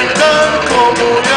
cantando como eu.